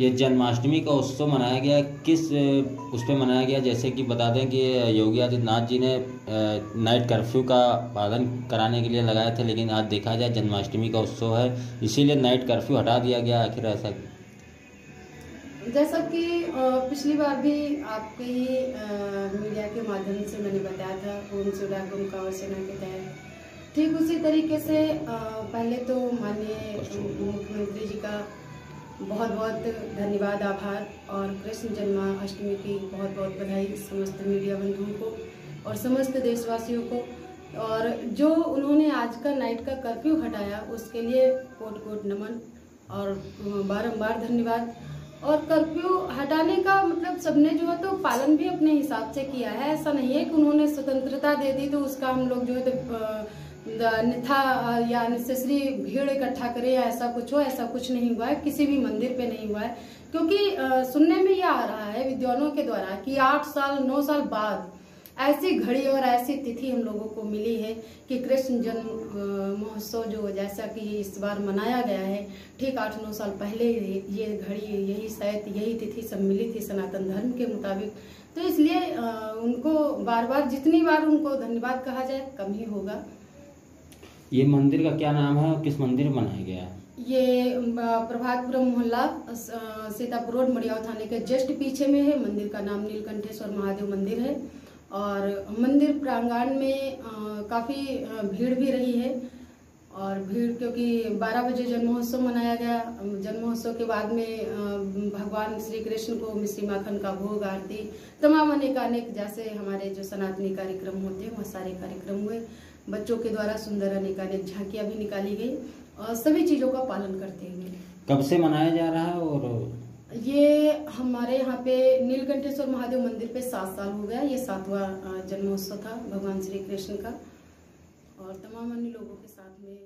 ये जन्माष्टमी का उत्सव मनाया गया किस उस पर मनाया गया? जैसे कि बता दें कि योगी आदित्यनाथ जी ने नाइट कर्फ्यू का पालन कराने के लिए लगाया था लेकिन आज देखा जाए जन्माष्टमी का उत्सव है इसीलिए नाइट कर्फ्यू हटा दिया गया आखिर ऐसा। जैसा कि पिछली बार भी आपके ही मीडिया के माध्यम से मैंने बताया था ओम सुडा ओम सेना के तहत। ठीक उसी तरीके से पहले तो माननीय मुख्यमंत्री जी का बहुत बहुत धन्यवाद, आभार और कृष्ण जन्माष्टमी की बहुत बहुत बधाई समस्त मीडिया बंधुओं को और समस्त देशवासियों को। और जो उन्होंने आज का नाइट का कर्फ्यू हटाया, उसके लिए कोट कोट नमन और बारंबार धन्यवाद। और कर्फ्यू हटाने का मतलब सबने जो है तो पालन भी अपने हिसाब से किया है। ऐसा नहीं है कि उन्होंने स्वतंत्रता दे दी तो उसका हम लोग जो है तो निथा, या नेसेसरी भीड़ इकट्ठा करे, या ऐसा कुछ हो, ऐसा कुछ नहीं हुआ है, किसी भी मंदिर पे नहीं हुआ है। क्योंकि सुनने में यह आ रहा है विद्वानों के द्वारा कि आठ साल, नौ साल बाद ऐसी घड़ी और ऐसी तिथि हम लोगों को मिली है कि कृष्ण जन्म महोत्सव जो जैसा कि इस बार मनाया गया है, ठीक आठ, नौ साल पहले ये घड़ी, यही शायद, यही तिथि सब मिली थी सनातन धर्म के मुताबिक। तो इसलिए उनको बार बार, जितनी बार उनको धन्यवाद कहा जाए, कम ही होगा। ये मंदिर का क्या नाम है और किस मंदिर में बनाया गया है? ये प्रभातपुरम मोहल्ला सीतापुर रोड, मड़ियाव थाने के जस्ट पीछे में है। मंदिर का नाम नीलकंठेश्वर महादेव मंदिर है। और मंदिर प्रांगण में काफ़ी भीड़ भी रही है। और भीड़ क्योंकि 12 बजे जन्मोत्सव मनाया गया। जन्मोत्सव के बाद में भगवान श्री कृष्ण को मिश्री माखन का भोग, आरती, तमाम अनेक अनेक जैसे हमारे जो सनातनी कार्यक्रम होते हैं, वह सारे कार्यक्रम हुए। बच्चों के द्वारा सुंदर निकाले झांकियाँ भी निकाली गई और सभी चीज़ों का पालन करते हुए। कब से मनाया जा रहा है और ये हमारे यहाँ पे नीलकंठेश्वर महादेव मंदिर पे सात साल हो गया ये सातवां जन्मोत्सव था भगवान श्री कृष्ण का। और तमाम अन्य लोगों के साथ में